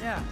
Yeah.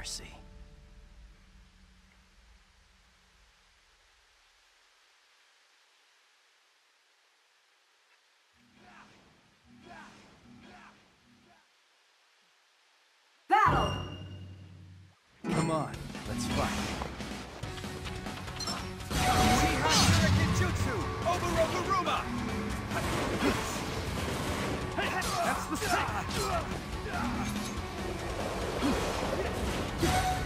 Mercy. Battle! Come on, let's fight. That's the set! Hey!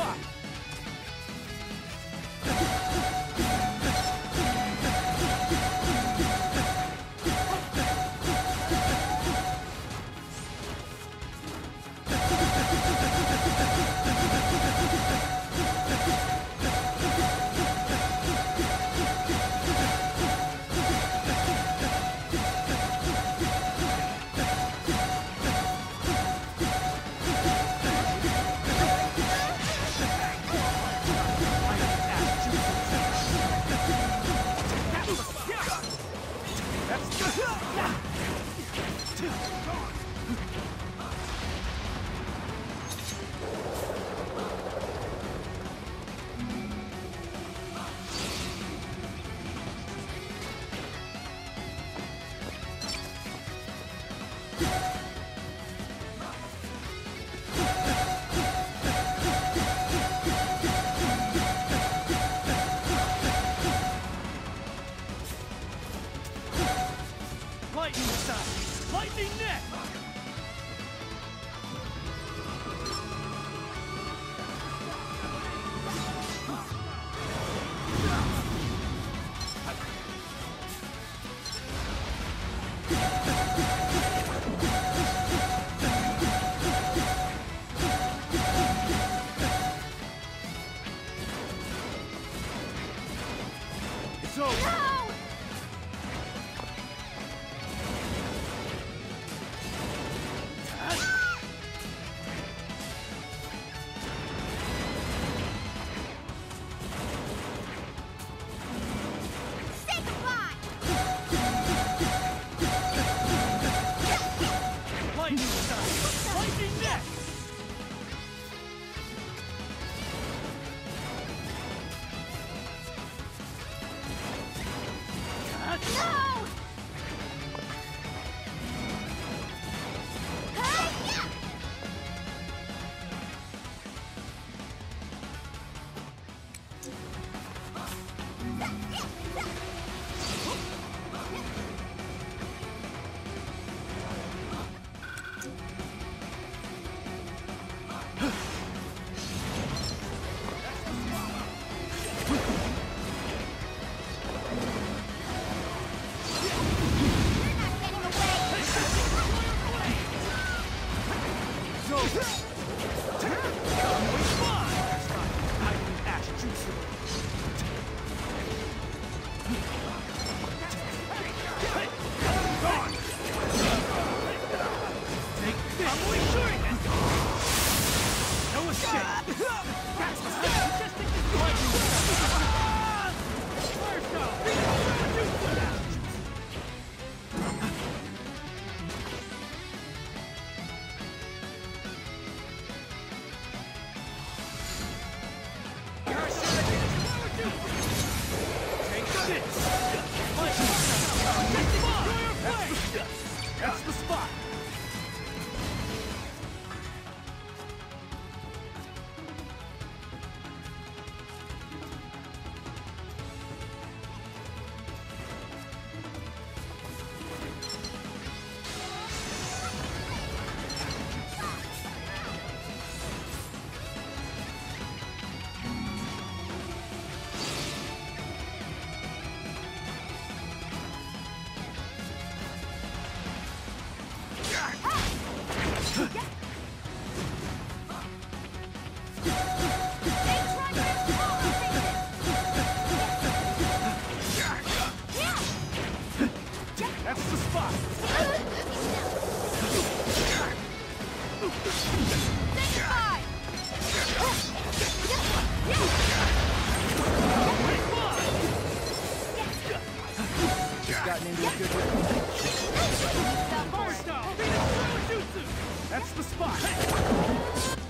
That's the spot! Lightning style! Lightning net! Yeah! gotten into a good rhythm. That's the spot!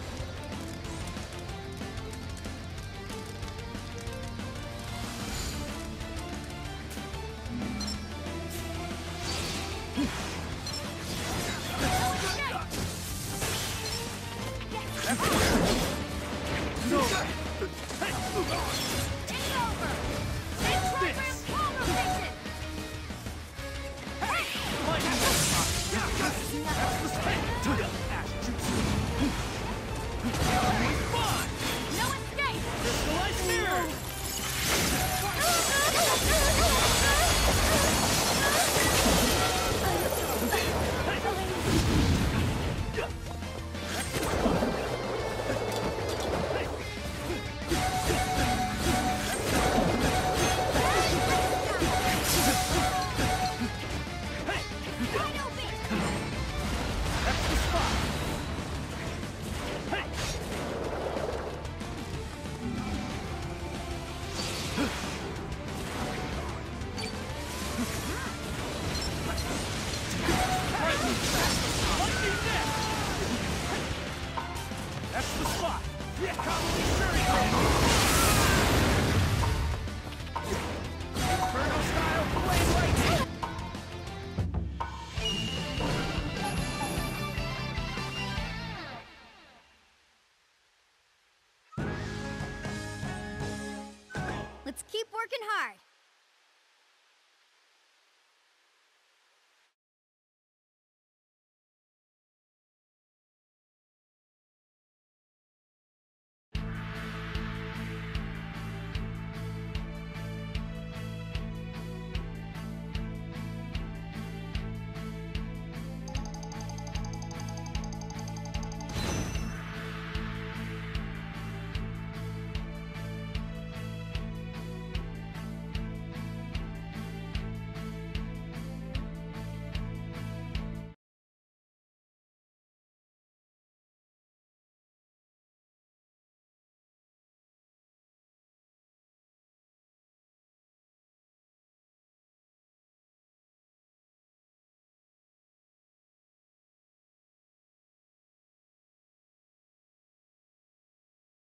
Let's keep working hard.